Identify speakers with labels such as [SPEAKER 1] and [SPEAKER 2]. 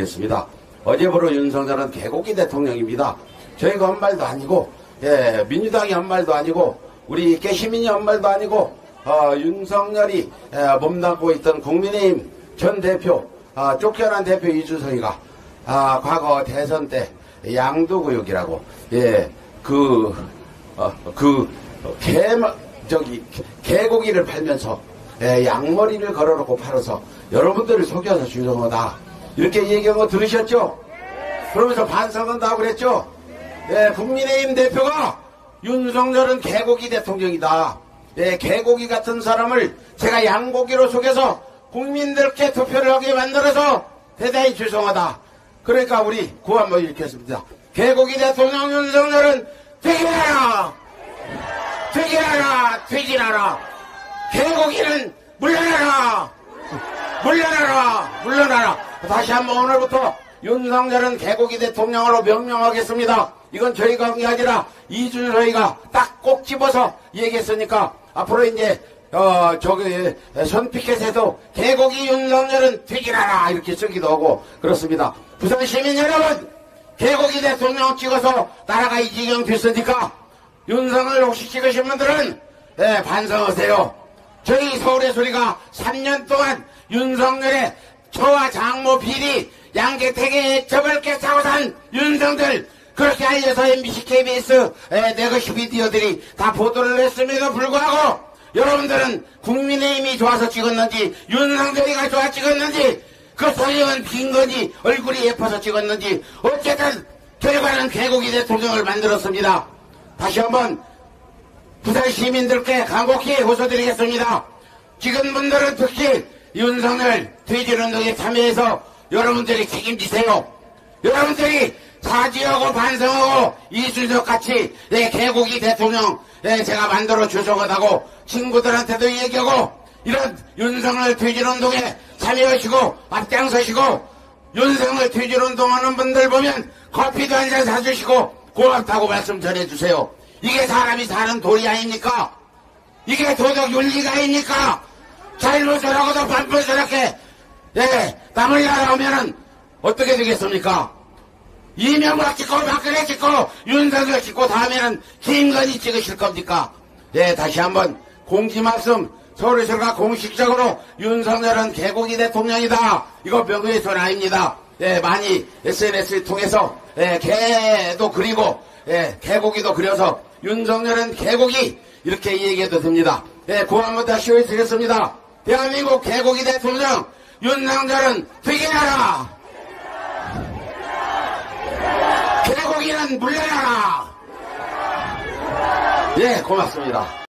[SPEAKER 1] 말씀드리겠습니다. 어제부로 윤석열은 개고기 대통령입니다. 저희가 한 말도 아니고, 예, 민주당이 한 말도 아니고, 우리 깨시민이 한 말도 아니고, 어, 윤석열이 예, 몸담고 있던 국민의힘 전 대표, 아, 쫓겨난 대표 이준석이가, 아, 과거 대선 때 양도구역이라고, 예, 그, 어, 그, 개, 저기, 개고기를 팔면서, 예, 양머리를 걸어놓고 팔아서 여러분들을 속여서 주정하다. 이렇게 얘기한 거 들으셨죠? 그러면서 반성한다고 그랬죠? 예, 국민의힘 대표가 윤석열은 개고기 대통령이다. 예, 개고기 같은 사람을 제가 양고기로 속여서 국민들께 투표를 하게 만들어서 대단히 죄송하다. 그러니까 우리 구 한번 읽겠습니다. 개고기 대통령 윤석열은 퇴진하라! 퇴진하라! 퇴진하라! 개고기는 물러나라! 물러나라! 물러나라! 다시 한번 오늘부터 윤석열은 개고기 대통령으로 명명하겠습니다. 이건 저희가 한 게 아니라 이준서이가 딱 꼭 집어서 얘기했으니까 앞으로 이제 어 저기 선피켓에도 개고기 윤석열은 퇴진하라 이렇게 쓰기도 하고 그렇습니다. 부산 시민 여러분 개고기 대통령 찍어서 나라가 이 지경 됐으니까 윤석열 혹시 찍으신 분들은 예, 반성하세요. 저희 서울의 소리가 3년 동안 윤석열의 저와 장모 비리 양계택에 저벌게 사고 산 윤석열 그렇게 알려서 MBC, KBS, 에, 네거시 미디어들이 다 보도를 했음에도 불구하고 여러분들은 국민의힘이 좋아서 찍었는지 윤석열이가 좋아 찍었는지 그 소리는 빈 건지 얼굴이 예뻐서 찍었는지 어쨌든 결과는 개고기 대통령을 만들었습니다. 다시 한번 부산 시민들께 간곡히 호소드리겠습니다. 지금 분들은 특히 윤석열 퇴진운동에 참여해서 여러분들이 책임지세요. 여러분들이 사죄하고 반성하고 이준석 같이 내 개고기 대통령 예, 제가 만들어 주소하다고 친구들한테도 얘기하고 이런 윤석열 퇴진운동에 참여하시고 앞장서시고 윤석열 퇴진운동하는 분들 보면 커피도 한 잔 사주시고 고맙다고 말씀 전해주세요. 이게 사람이 사는 도리 아닙니까? 이게 도덕 윤리가 아닙니까? 잘못을 하고도 반푼스럽게 예, 남을 날아오면은 어떻게 되겠습니까? 이명박 찍고 박근혜 찍고 윤석열 찍고 다음에는 김건희 찍으실 겁니까? 예, 다시 한번 공지 말씀 서울에서가 공식적으로 윤석열은 개고기 대통령이다. 이거 명예훼손 아닙니다. 예, 많이 SNS를 통해서 예, 개도 그리고 예, 개고기도 그려서 윤석열은 개고기 이렇게 얘기해도 됩니다. 예, 고 한번 다시 외치겠습니다. 대한민국 개고기 대통령 윤석열은 퇴진하라. 개고기는 물러나라. 예, 고맙습니다.